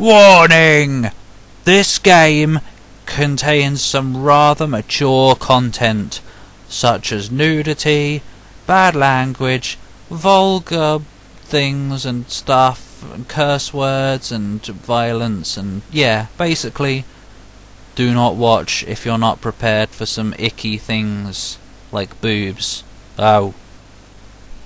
Warning! This game contains some rather mature content, such as nudity, bad language, vulgar things and stuff, and curse words and violence, and yeah, basically, do not watch if you're not prepared for some icky things like boobs. Oh,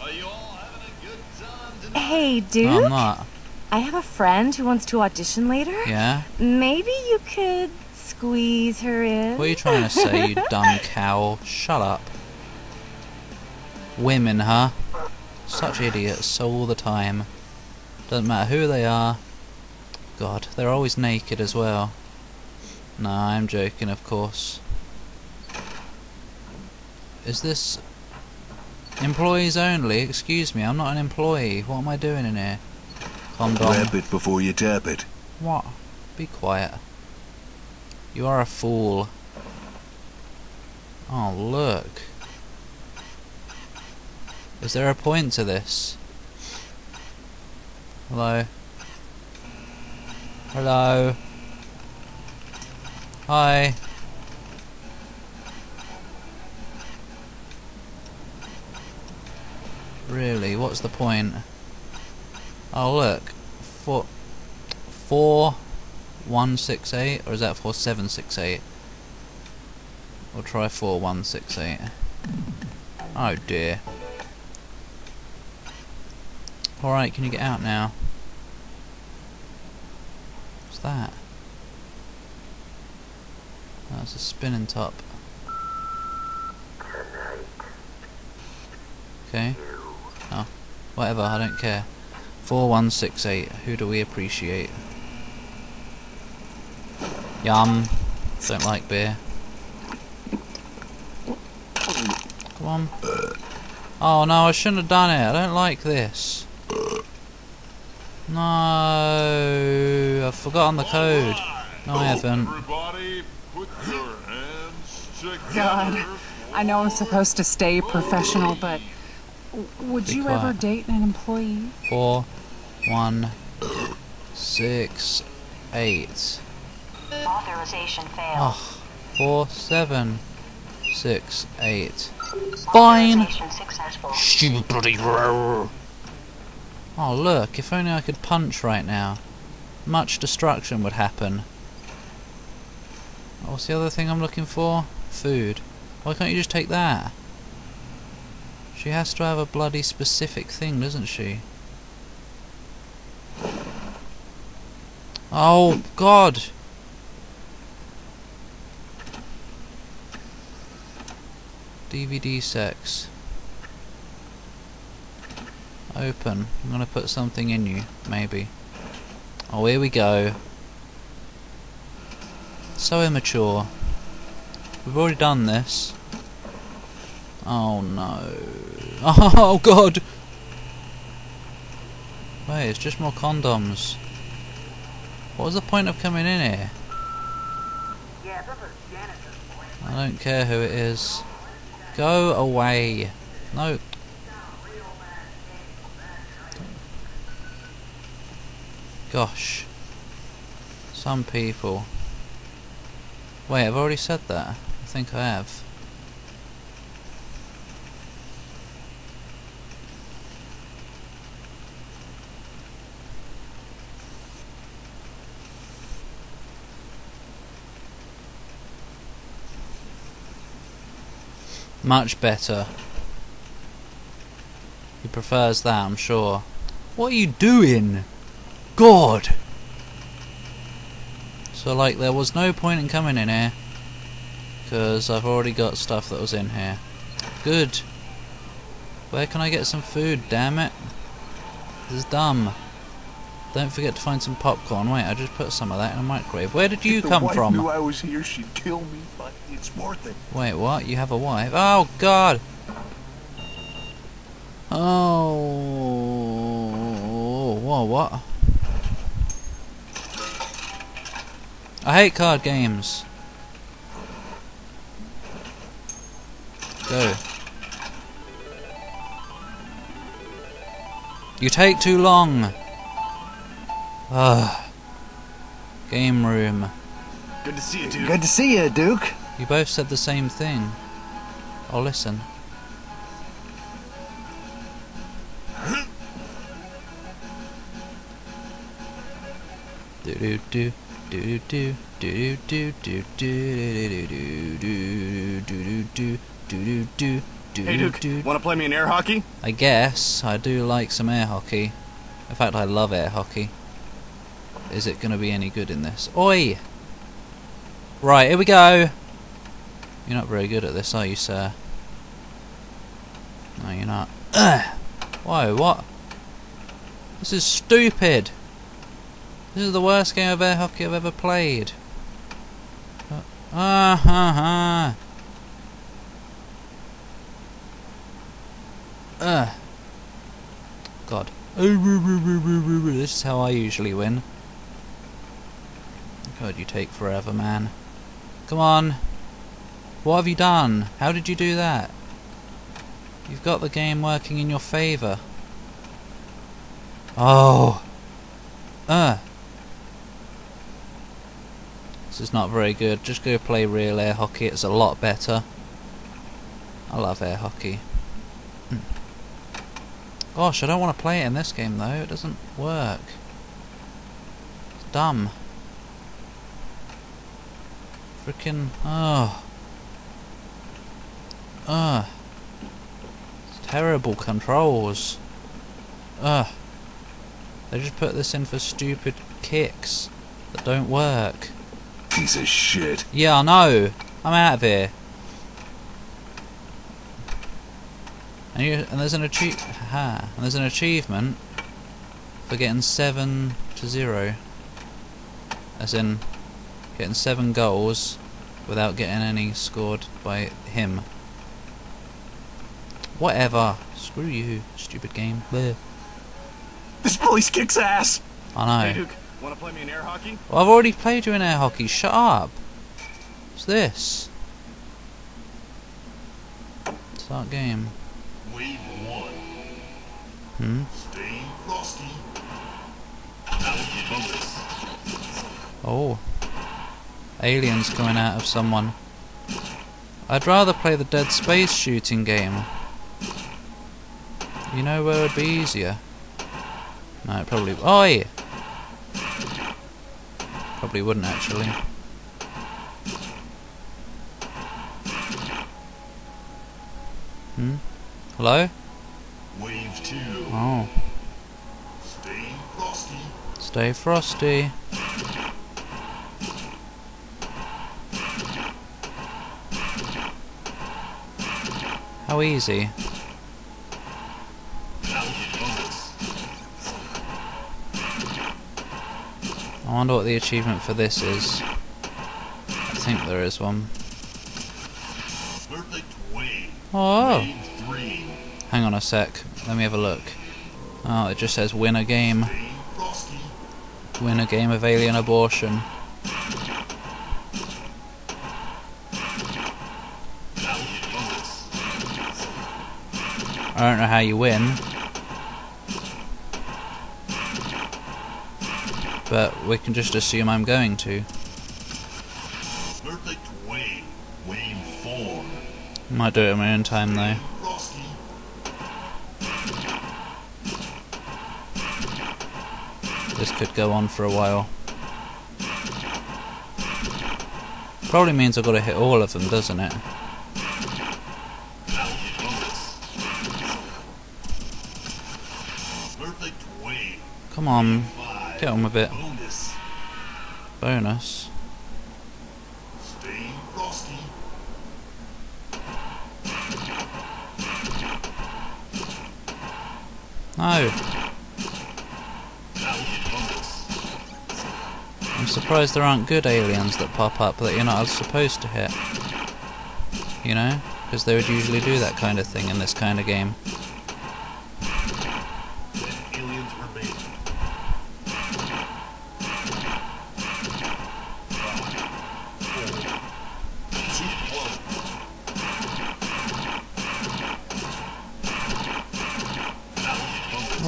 Are you all having a good time? Hey, dude. no, I'm not. I have a friend who wants to audition later. Yeah? Maybe you could squeeze her in. What are you trying to say, you dumb cow? Shut up. Women, huh? Such idiots all the time. Doesn't matter who they are. God, they're always naked as well. No, I'm joking, of course. Is this employees only? Excuse me, I'm not an employee. What am I doing in here? Grab it before you tap it. What? Be quiet. You are a fool. Oh, look. Is there a point to this? Hello? Hello? Hi? Really, what's the point? Oh look, four, four, one six eight, or is that four seven six eight? We'll try four one six eight. Oh dear. All right, can you get out now? What's that? That's a spinning top. Okay. Oh, whatever. I don't care. 4168. Who do we appreciate? Yum. Don't like beer. Come on. Oh no, I shouldn't have done it. I don't like this. No, I've forgotten the code. No, I haven't. Everybody, put your hands. God, I know I'm supposed to stay professional, but would Be you ever date an employee? Four, one, six, eight. Authorization failed. Oh, four, seven, six, eight. Fine. Stupid bloody roar. Oh look, if only I could punch right now. Much destruction would happen. What's the other thing I'm looking for? Food. Why can't you just take that? She has to have a bloody specific thing, doesn't she? Oh god! DVD sex. Open. I'm gonna put something in you, maybe. Oh, here we go. So immature. We've already done this. Oh no. Oh god! Wait, it's just more condoms. What was the point of coming in here? I don't care who it is. Go away. No. Gosh. Some people. Wait, I've already said that. I think I have. Much better. He prefers that, I'm sure. What are you doing? God! So, like, there was no point in coming in here. Because I've already got stuff that was in here. Good. Where can I get some food, damn it? This is dumb. Don't forget to find some popcorn. Wait, I just put some of that in a microwave. Where did you if come wife from? knew I was here, she'd kill me, but it's worth it. Wait, what? You have a wife? Oh, God! Oh, whoa, what? I hate card games. Go. You take too long. Ugh. Game room. Good to see you, Duke. Good to see you, Duke. You both said the same thing. I'll listen. Do do do do do do do do do do do do do do do do do do Hey, Duke, do. want to play me an air hockey? I guess I do like some air hockey. In fact, I love air hockey. Is it going to be any good in this? Oi! Right, here we go. You're not very good at this, are you, sir? No, you're not. Ugh. Whoa, what? This is stupid. This is the worst game of air hockey I've ever played. Ah ha ha. Ugh. God. This is how I usually win. God, you take forever, man. Come on. What have you done? How did you do that? You've got the game working in your favour. Oh. Ugh. This is not very good. Just go play real air hockey. It's a lot better. I love air hockey. Hmm. Gosh, I don't want to play it in this game though. It doesn't work. It's dumb. Freaking oh. Ah. Ugh. Ah. It's terrible controls. Ugh. They just put this in for stupid kicks that don't work. Piece of shit. Yeah, I know. I'm out of here. And, you, and there's an achieve. Ha! And there's an achievement for getting seven to zero. As in, getting seven goals without getting any scored by him. Whatever. Screw you, stupid game. Bleh. This place kicks ass. I know. Hey, know. Duke, want to play me in air hockey? Well, I've already played you in air hockey. Shut up. What's this? Start game. Wave one. Hmm. Stay frosty. Now you bonus. Oh. Aliens coming out of someone. I'd rather play the Dead Space shooting game. You know where it would be easier? No, it probably. Oi! Probably wouldn't actually. Hmm? Hello? Wave two. Oh. Stay frosty. Stay frosty. How easy. I wonder what the achievement for this is. I think there is one. Oh! Hang on a sec. Let me have a look. Oh, it just says win a game. Win a game of alien abortion. I don't know how you win. But we can just assume I'm going to. Perfect wave. Wave four. Might do it in my own time though. This could go on for a while. Probably means I've got to hit all of them, doesn't it? Come on, get on with it. Bonus. No. I'm surprised there aren't good aliens that pop up that you're not supposed to hit. You know? Because they would usually do that kind of thing in this kind of game.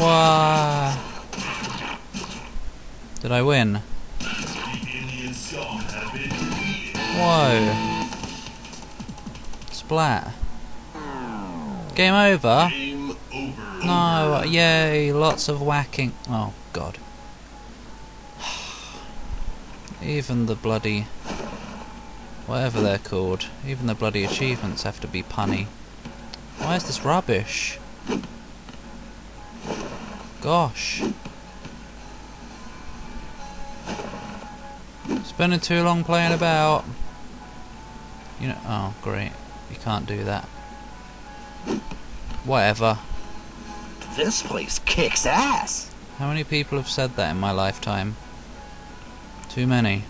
Wow. Did I win? Whoa. Splat. Game over? Game over. No, yay, lots of whacking. Oh, God. Even the bloody... Whatever they're called, even the bloody achievements have to be punny. Why is this rubbish? Gosh. Spending too long playing about. You know, oh great, you can't do that. Whatever. This place kicks ass. How many people have said that in my lifetime? Too many.